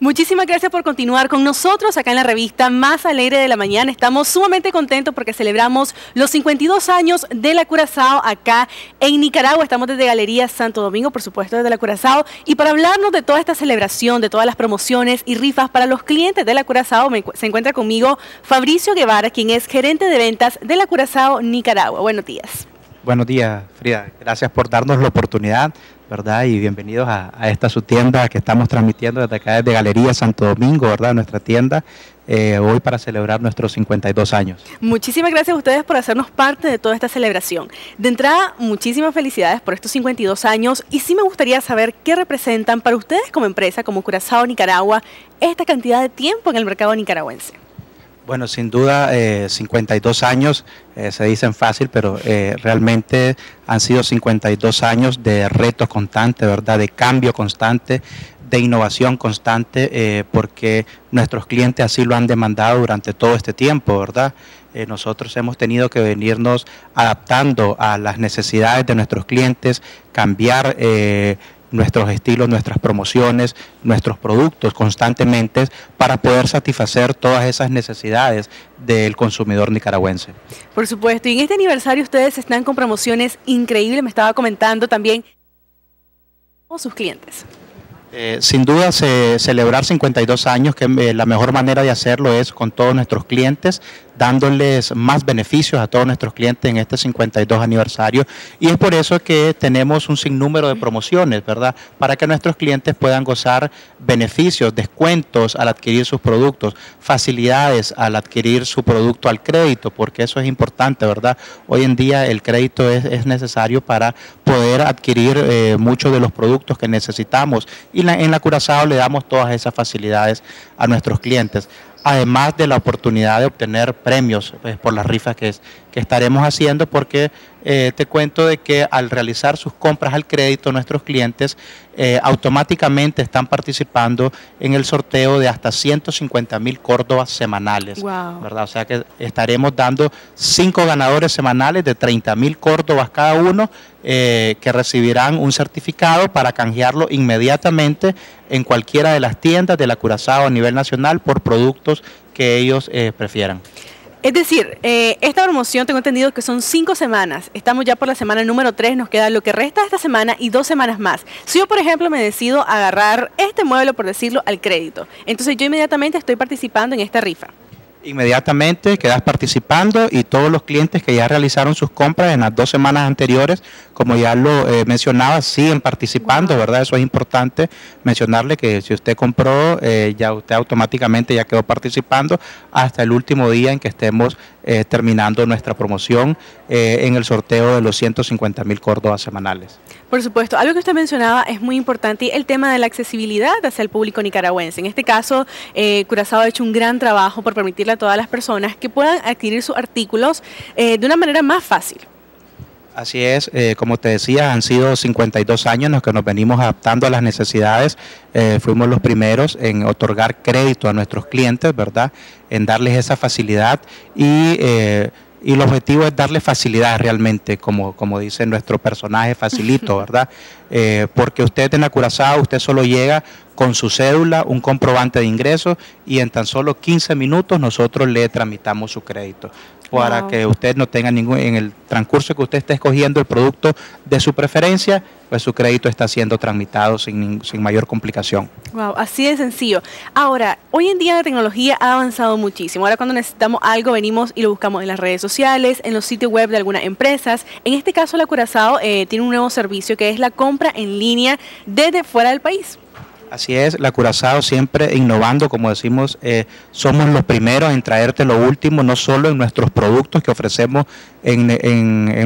Muchísimas gracias por continuar con nosotros acá en la revista Más Alegre de la Mañana. Estamos sumamente contentos porque celebramos los 52 años de la Curazao acá en Nicaragua. Estamos desde Galería Santo Domingo, por supuesto, desde la Curazao. Y para hablarnos de toda esta celebración, de todas las promociones y rifas para los clientes de la Curazao, se encuentra conmigo Fabricio Guevara, quien es gerente de ventas de la Curazao Nicaragua. Buenos días. Buenos días, Frida. Gracias por darnos la oportunidad ¿verdad? Y bienvenidos a, esta su tienda que estamos transmitiendo desde acá, desde Galería Santo Domingo, ¿verdad? Nuestra tienda, eh, hoy para celebrar nuestros 52 años. Muchísimas gracias a ustedes por hacernos parte de toda esta celebración. De entrada, muchísimas felicidades por estos 52 años y sí me gustaría saber qué representan para ustedes como empresa, como Curazao Nicaragua, esta cantidad de tiempo en el mercado nicaragüense. Bueno, sin duda, 52 eh, años eh, se dicen fácil, pero eh, realmente han sido 52 años de retos constantes, ¿verdad? De cambio constante, de innovación constante, porque nuestros clientes así lo han demandado durante todo este tiempo, ¿verdad? nosotros hemos tenido que venirnos adaptando a las necesidades de nuestros clientes, cambiar nuestros estilos, nuestras promociones, nuestros productos constantemente para poder satisfacer todas esas necesidades del consumidor nicaragüense. Por supuesto, y en este aniversario ustedes están con promociones increíbles, me estaba comentando también sus clientes. Eh, sin duda, celebrar 52 años, que eh, la mejor manera de hacerlo es con todos nuestros clientes, dándoles más beneficios a todos nuestros clientes en este 52 aniversario. Y es por eso que tenemos un sinnúmero de promociones, ¿verdad? Para que nuestros clientes puedan gozar beneficios, descuentos al adquirir sus productos, facilidades al adquirir su producto al crédito, porque eso es importante, ¿verdad? Hoy en día el crédito es, necesario para poder adquirir eh, muchos de los productos que necesitamos. Y en la Curazao le damos todas esas facilidades a nuestros clientes además de la oportunidad de obtener premios pues, por las rifas que, que estaremos haciendo, porque eh, te cuento de que al realizar sus compras al crédito, nuestros clientes eh, automáticamente están participando en el sorteo de hasta 150 mil córdobas semanales. ¿verdad? O sea que estaremos dando cinco ganadores semanales de 30 mil córdobas cada uno eh, que recibirán un certificado para canjearlo inmediatamente en cualquiera de las tiendas de la Curazao a nivel nacional por productos que ellos prefieran. Es decir, eh, esta promoción tengo entendido que son cinco semanas. Estamos ya por la semana número tres, nos queda lo que resta de esta semana y dos semanas más. Si yo, por ejemplo, me decido agarrar este mueble, por decirlo, al crédito, entonces yo inmediatamente estoy participando en esta rifa inmediatamente quedas participando y todos los clientes que ya realizaron sus compras en las dos semanas anteriores, como ya lo eh, mencionaba, siguen participando, ¿verdad? Eso es importante mencionarle que si usted compró, eh, ya usted automáticamente ya quedó participando hasta el último día en que estemos eh, terminando nuestra promoción en el sorteo de los 150 mil córdobas semanales. Por supuesto, algo que usted mencionaba es muy importante, el tema de la accesibilidad hacia el público nicaragüense. En este caso, eh, Curazao ha hecho un gran trabajo por permitirle a todas las personas que puedan adquirir sus artículos eh, de una manera más fácil. Así es, eh, como te decía, han sido 52 años en los que nos venimos adaptando a las necesidades. Fuimos los primeros en otorgar crédito a nuestros clientes, ¿verdad? En darles esa facilidad y y el objetivo es darle facilidad realmente, como, como dice nuestro personaje, facilito, ¿verdad? Eh, porque usted en la Curazao, usted solo llega con su cédula, un comprobante de ingresos y en tan solo 15 minutos nosotros le tramitamos su crédito para que usted no tenga ningún, en el transcurso que usted esté escogiendo el producto de su preferencia, pues su crédito está siendo tramitado sin, sin mayor complicación. Wow, así de sencillo. Ahora, hoy en día la tecnología ha avanzado muchísimo. Ahora cuando necesitamos algo venimos y lo buscamos en las redes sociales, en los sitios web de algunas empresas. En este caso la Curazao eh, tiene un nuevo servicio que es la compra en línea desde fuera del país. Así es, la Curazao siempre innovando, como decimos, eh, somos los primeros en traerte lo último, no solo en nuestros productos que ofrecemos en,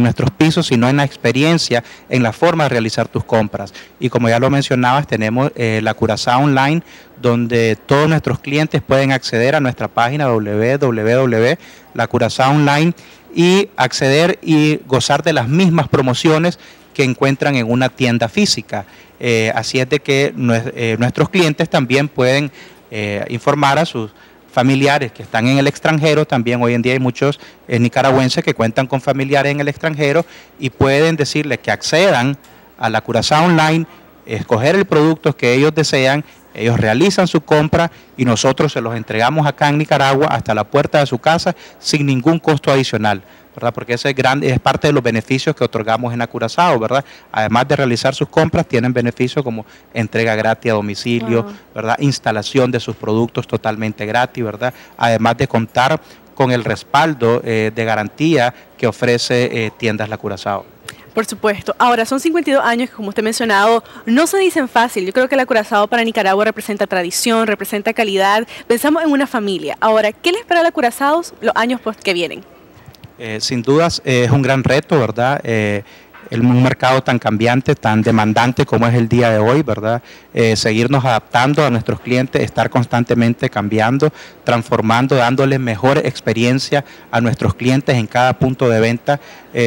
nuestros pisos, sino en la experiencia, en la forma de realizar tus compras. Y como ya lo mencionabas, tenemos eh, la Curazao Online, donde todos nuestros clientes pueden acceder a nuestra página www.lacurazao online y acceder y gozar de las mismas promociones que encuentran en una tienda física. Eh, así es de que eh, nuestros clientes también pueden eh, informar a sus familiares que están en el extranjero, también hoy en día hay muchos nicaragüenses que cuentan con familiares en el extranjero y pueden decirles que accedan a la Curazao Online escoger el producto que ellos desean ellos realizan su compra y nosotros se los entregamos acá en Nicaragua hasta la puerta de su casa sin ningún costo adicional. ¿verdad? Porque ese es, grande, es parte de los beneficios que otorgamos en Acurazao, ¿verdad? Además de realizar sus compras, tienen beneficios como entrega gratis a domicilio, ¿verdad? Instalación de sus productos totalmente gratis, ¿verdad? Además de contar con el respaldo eh, de garantía que ofrece eh, Tiendas La Curazao. Por supuesto. Ahora, son 52 años que, como usted ha mencionado, no se dicen fácil. Yo creo que el Curazao para Nicaragua representa tradición, representa calidad. Pensamos en una familia. Ahora, ¿qué le espera a la Curazao los años que vienen? Eh, sin dudas es un gran reto, ¿verdad? Eh, un mercado tan cambiante, tan demandante como es el día de hoy, ¿verdad? Eh, seguirnos adaptando a nuestros clientes, estar constantemente cambiando, transformando, dándoles mejor experiencia a nuestros clientes en cada punto de venta.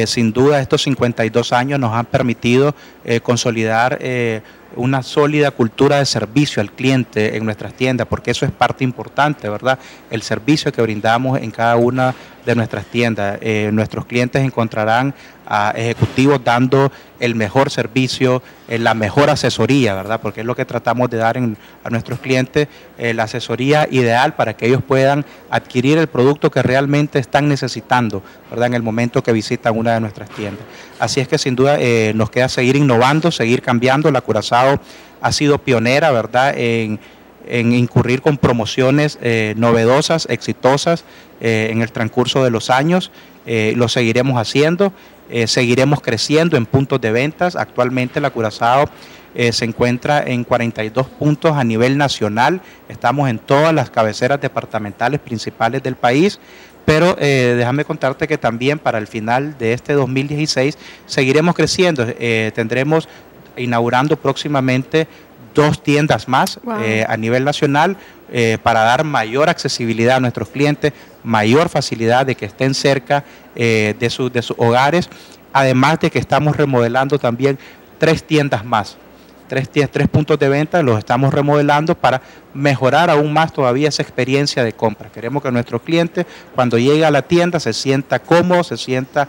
Sin duda, estos 52 años nos han permitido consolidar una sólida cultura de servicio al cliente en nuestras tiendas, porque eso es parte importante, ¿verdad? El servicio que brindamos en cada una de nuestras tiendas. Eh, nuestros clientes encontrarán a ejecutivos dando el mejor servicio, eh, la mejor asesoría, ¿verdad? Porque es lo que tratamos de dar a nuestros clientes, eh, la asesoría ideal para que ellos puedan adquirir el producto que realmente están necesitando, ¿verdad? En el momento que visitan una de nuestras tiendas. Así es que sin duda nos queda seguir innovando, seguir cambiando. La Curazao ha sido pionera, ¿verdad? En, incurrir con promociones eh, novedosas, exitosas eh, en el transcurso de los años. Eh, lo seguiremos haciendo, seguiremos creciendo en puntos de ventas. Actualmente la Curazao se encuentra en 42 puntos a nivel nacional. Estamos en todas las cabeceras departamentales principales del país. Pero déjame contarte que también para el final de este 2016 seguiremos creciendo. tendremos inaugurando próximamente dos tiendas más eh, a nivel nacional eh, para dar mayor accesibilidad a nuestros clientes, mayor facilidad de que estén cerca eh, de, de sus hogares, además de que estamos remodelando también tres tiendas más. Tres, tres puntos de venta los estamos remodelando para mejorar aún más todavía esa experiencia de compra. Queremos que nuestro cliente cuando llegue a la tienda se sienta cómodo, se sienta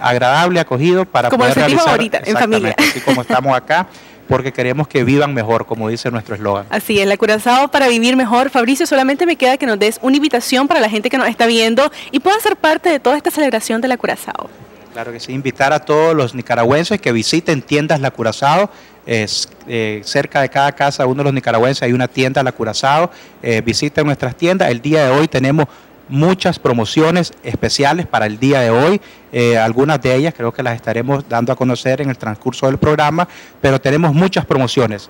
agradable, acogido para como poder realizar ahorita, en familia. así como estamos acá porque queremos que vivan mejor, como dice nuestro eslogan. Así es, la Curazao para vivir mejor. Fabricio, solamente me queda que nos des una invitación para la gente que nos está viendo y pueda ser parte de toda esta celebración de la Curazao. Claro que sí, invitar a todos los nicaragüenses que visiten tiendas La Curazao. Es, eh, cerca de cada casa uno de los nicaragüenses hay una tienda La Curazao. Eh, visiten nuestras tiendas. El día de hoy tenemos muchas promociones especiales para el día de hoy. Eh, algunas de ellas creo que las estaremos dando a conocer en el transcurso del programa, pero tenemos muchas promociones.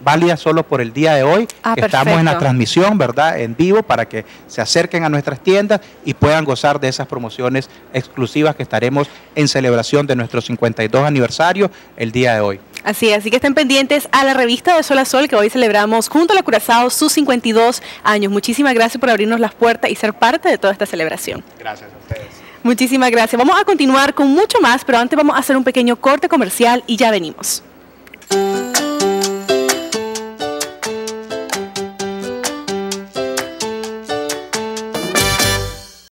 Válidas solo por el día de hoy. Ah, Estamos en la transmisión, ¿verdad? En vivo para que se acerquen a nuestras tiendas y puedan gozar de esas promociones exclusivas que estaremos en celebración de nuestro 52 aniversario el día de hoy. Así es, así que estén pendientes a la revista de Sol a Sol que hoy celebramos junto a la Curazao sus 52 años. Muchísimas gracias por abrirnos las puertas y ser parte de toda esta celebración. Gracias a ustedes. Muchísimas gracias. Vamos a continuar con mucho más, pero antes vamos a hacer un pequeño corte comercial y ya venimos.